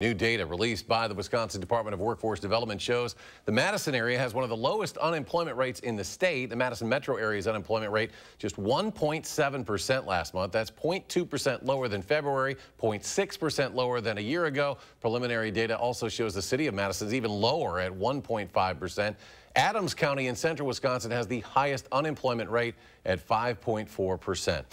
New data released by the Wisconsin Department of Workforce Development shows the Madison area has one of the lowest unemployment rates in the state. The Madison metro area's unemployment rate just 1.7% last month. That's 0.2% lower than February, 0.6% lower than a year ago. Preliminary data also shows the city of Madison is even lower at 1.5%. Adams County in central Wisconsin has the highest unemployment rate at 5.4%.